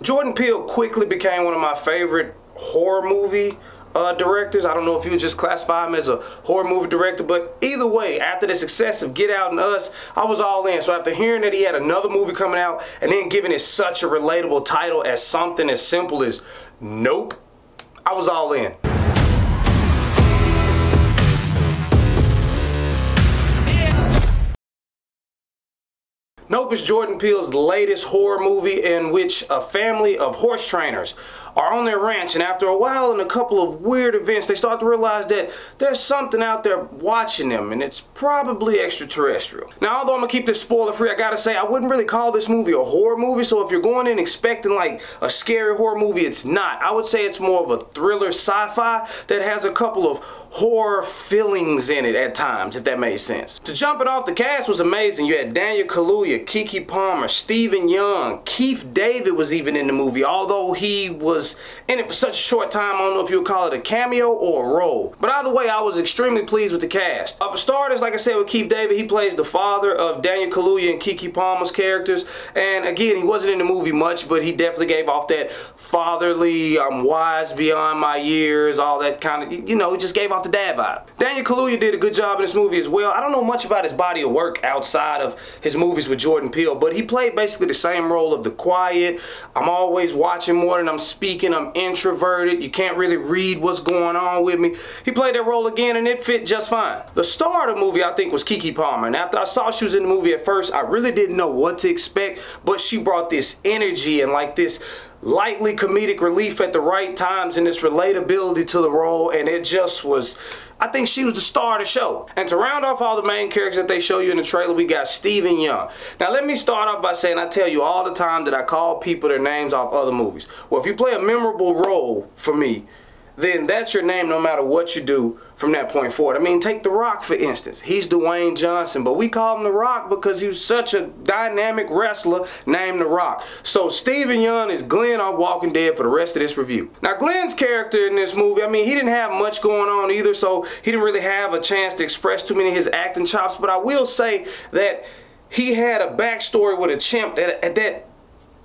Jordan Peele quickly became one of my favorite horror movie uh, directors. I don't know if you would just classify him as a horror movie director, but either way, after the success of Get Out and Us, I was all in. So after hearing that he had another movie coming out and then giving it such a relatable title as something as simple as Nope, I was all in. Nope is Jordan Peele's latest horror movie in which a family of horse trainers are on their ranch and after a while and a couple of weird events they start to realize that there's something out there watching them and it's probably extraterrestrial. Now although I'm gonna keep this spoiler free I gotta say I wouldn't really call this movie a horror movie so if you're going in expecting like a scary horror movie it's not. I would say it's more of a thriller sci-fi that has a couple of horror feelings in it at times if that made sense. To jump it off the cast was amazing. You had Daniel Kaluuya, Keke Palmer, Steven Yeun, Keith David was even in the movie although he was was in it for such a short time, I don't know if you would call it a cameo or a role. But either way, I was extremely pleased with the cast. Uh, for starters, like I said with Keith David, he plays the father of Daniel Kaluuya and Keke Palmer's characters. And again, he wasn't in the movie much, but he definitely gave off that fatherly, I'm wise beyond my years, all that kind of, you know, he just gave off the dad vibe. Daniel Kaluuya did a good job in this movie as well. I don't know much about his body of work outside of his movies with Jordan Peele, but he played basically the same role of the quiet, I'm always watching more than I'm speaking speaking. I'm introverted. You can't really read what's going on with me. He played that role again and it fit just fine. The star of the movie I think was Keke Palmer. And after I saw she was in the movie at first, I really didn't know what to expect. But she brought this energy and like this lightly comedic relief at the right times and this relatability to the role and it just was I think she was the star of the show. And to round off all the main characters that they show you in the trailer, we got Steven Yeun. Now let me start off by saying I tell you all the time that I call people their names off other movies. Well, if you play a memorable role for me, then that's your name no matter what you do from that point forward. I mean, take The Rock for instance. He's Dwayne Johnson, but we call him The Rock because he was such a dynamic wrestler named The Rock. So Steven Yeun is Glenn on Walking Dead for the rest of this review. Now Glenn's character in this movie, I mean, he didn't have much going on either, so he didn't really have a chance to express too many of his acting chops, but I will say that he had a backstory with a chimp that, that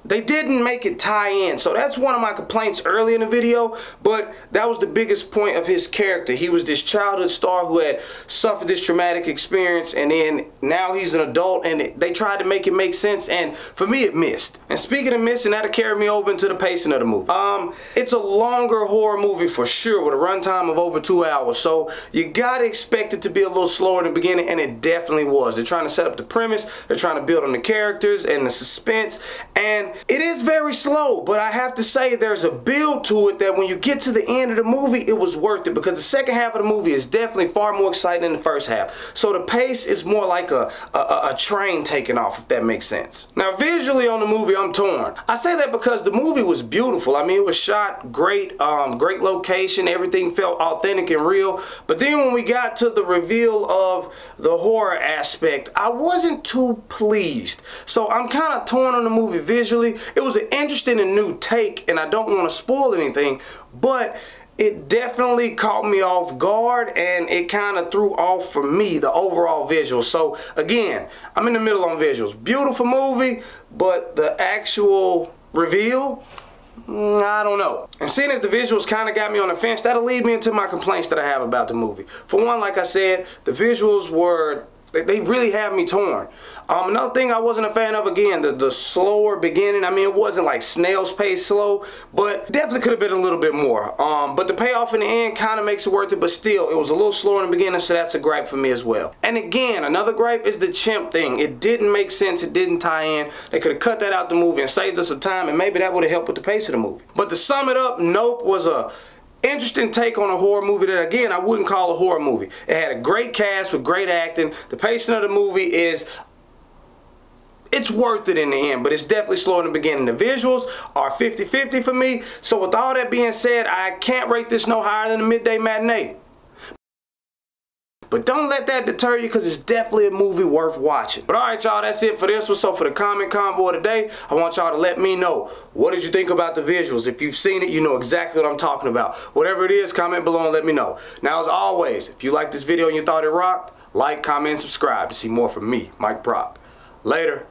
they didn't make it tie in. So that's one of my complaints early in the video, but that was the biggest point of his character. He was this childhood star who had suffered this traumatic experience and then now he's an adult and they tried to make it make sense and for me it missed. And speaking of missing, that'll carry me over into the pacing of the movie. Um, It's a longer horror movie for sure with a runtime of over two hours. So you gotta expect it to be a little slower in the beginning and it definitely was. They're trying to set up the premise, they're trying to build on the characters and the suspense and it is very slow, but I have to say there's a build to it that when you get to the end of the movie, it was worth it because the second half of the movie is definitely far more exciting than the first half. So the pace is more like a, a, a train taking off, if that makes sense. Now, visually on the movie, I'm torn. I say that because the movie was beautiful. I mean, it was shot great, um, great location. Everything felt authentic and real. But then when we got to the reveal of the horror aspect, I wasn't too pleased. So I'm kind of torn on the movie visually it was an interesting and new take, and I don't want to spoil anything, but it definitely caught me off guard and it kind of threw off for me the overall visuals. So again, I'm in the middle on visuals. Beautiful movie, but the actual reveal, mm, I don't know. And seeing as the visuals kind of got me on the fence, that'll lead me into my complaints that I have about the movie. For one, like I said, the visuals were they really have me torn. Um, another thing I wasn't a fan of, again, the, the slower beginning. I mean, it wasn't like snail's pace slow, but definitely could have been a little bit more. Um, but the payoff in the end kind of makes it worth it, but still, it was a little slower in the beginning, so that's a gripe for me as well. And again, another gripe is the chimp thing. It didn't make sense. It didn't tie in. They could have cut that out the movie and saved us some time, and maybe that would have helped with the pace of the movie. But to sum it up, Nope was a interesting take on a horror movie that again I wouldn't call a horror movie. It had a great cast with great acting. The pacing of the movie is it's worth it in the end, but it's definitely slow in the beginning. The visuals are 50-50 for me. So with all that being said, I can't rate this no higher than a midday matinee. But don't let that deter you because it's definitely a movie worth watching. But alright y'all, that's it for this one. So for the comment convo today, I want y'all to let me know what did you think about the visuals. If you've seen it, you know exactly what I'm talking about. Whatever it is, comment below and let me know. Now as always, if you liked this video and you thought it rocked, like, comment, subscribe to see more from me, Mike Proc. Later.